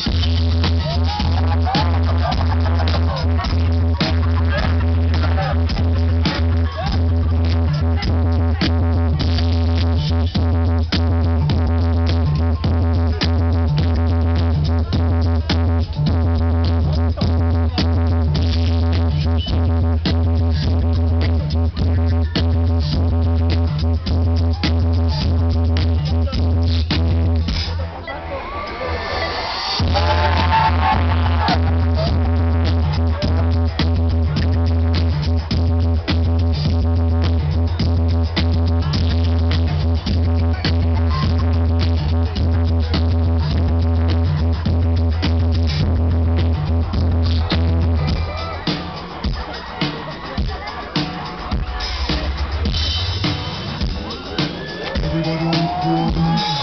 Thank you. don't know.